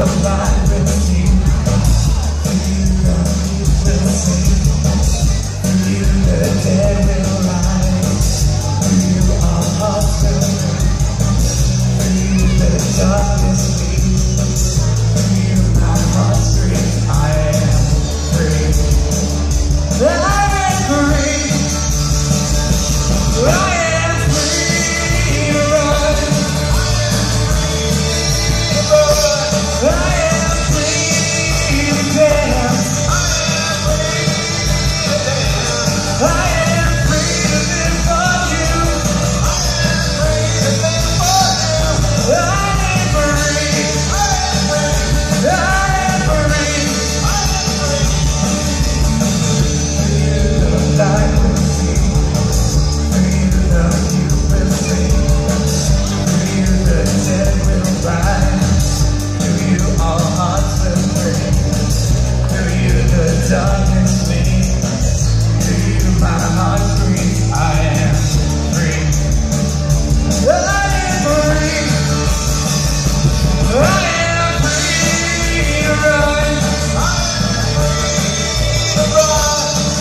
alive with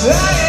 Yeah.